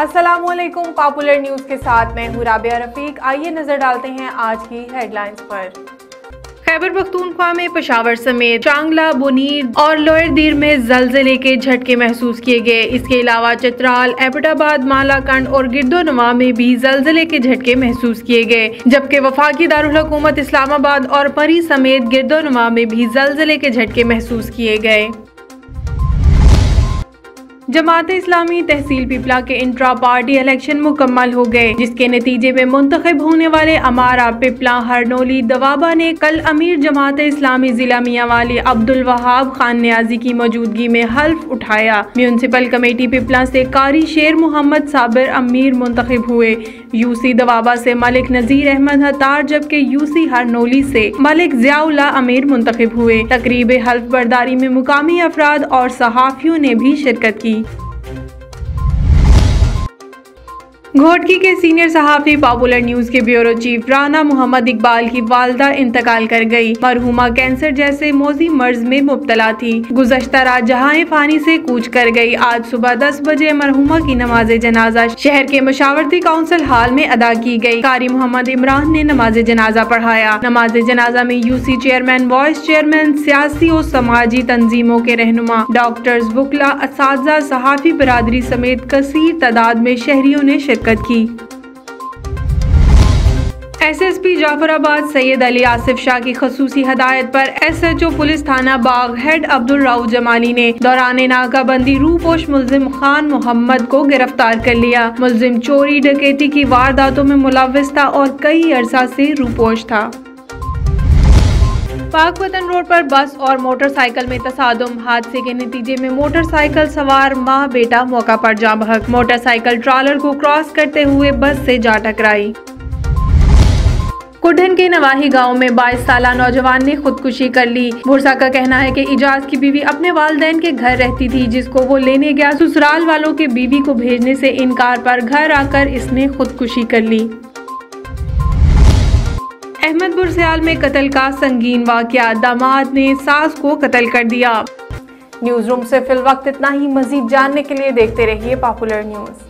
السلام علیکم popular news کے ساتھ میں ہوں رابعہ رفیق۔ آئیے نظر ڈالتے ہیں آج کی ہیڈ لائنز پر۔ خیبر پختونخوا میں پشاور سمیت چانگلہ بونیر اور لوئر دیر میں زلزلے کے جھٹکے محسوس کیے گئے۔ اس کے علاوہ چترال ایپٹ آباد مالا کنڈ اور گردو نما میں بھی زلزلے کے جھٹکے محسوس کیے گئے۔ جبکہ وفاقی دارالحکومت اسلام آباد اور پری سمیت گردو نما میں بھی زلزلے کے جھٹکے محسوس کیے گئے۔ جماعت اسلامی تحصیل پیپلا کے انٹرا پارٹی الیکشن مکمل ہو گئے، جس کے نتیجے میں منتخب ہونے والے امارا پیپلا ہرنولی دوابا نے کل امیر جماعت اسلامی ضلع میاں والی عبد الوہاب خان نیازی کی موجودگی میں حلف اٹھایا۔ میونسپل کمیٹی پیپلا سے کاری شیر محمد صابر امیر منتخب ہوئے۔ یو سی دوابا سے ملک نذیر احمد ہتار، جبکہ یو سی ہرنولی سے ملک ضیاء اللہ امیر منتخب ہوئے۔ تقریب حلف برداری میں مقامی افراد اور صحافیوں نے بھی شرکت کی۔ bem. گھوٹکی کے سینئر صحافی پاپولر نیوز کے بیورو چیف رانا محمد اقبال کی والدہ انتقال کر گئی۔ مرحومہ کینسر جیسے موزی مرض میں مبتلا تھی۔ گزشتہ رات جہاں فانی سے کوچ کر گئی۔ آج صبح دس بجے مرحومہ کی نماز جنازہ شہر کے مشاورتی کاؤنسل ہال میں ادا کی گئی۔ قاری محمد عمران نے نماز جنازہ پڑھایا۔ نماز جنازہ میں U C chairman, vice chairman, سیاسی و سماجی تنظیموں کے رہنما، ڈاکٹرز وکلا اساتذہ، صحافی برادری سمیت کثیر تعداد میں شہریوں نے شرکت کی۔ ایس ایس پی جعفر آباد سید علی آصف شاہ کی خصوصی ہدایت پر ایس ایچ او پولیس تھانہ باغ ہیڈ عبد الراؤ جمالی نے دوران ناکہ بندی روپوش ملزم خان محمد کو گرفتار کر لیا۔ ملزم چوری، ڈکیتی کی وارداتوں میں ملوث تھا اور کئی عرصہ سے روپوش تھا۔ پاک وطن روڈ پر بس اور موٹر سائیکل میں تصادم حادثے کے نتیجے میں موٹر سائیکل سوار ماں بیٹا موقع پر جا بحق موٹر سائیکل ٹرالر کو کراس کرتے ہوئے بس سے جا ٹکرائی کڈھن کے نواہی گاؤں میں بائیس سالہ نوجوان نے خودکشی کر لی بھرسا کا کہنا ہے کہ اجاز کی بیوی اپنے والدین کے گھر رہتی تھی جس کو وہ لینے گیا سسرال والوں کے بیوی کو بھیجنے سے انکار پر گھر آ کر اس نے خودکشی کر لی احمد برسیال میں قتل کا سنگین واقعہ، داماد نے ساس کو قتل کر دیا۔ نیوز روم سے فی الوقت اتنا ہی، مزید جاننے کے لیے دیکھتے رہیے پاپولر نیوز۔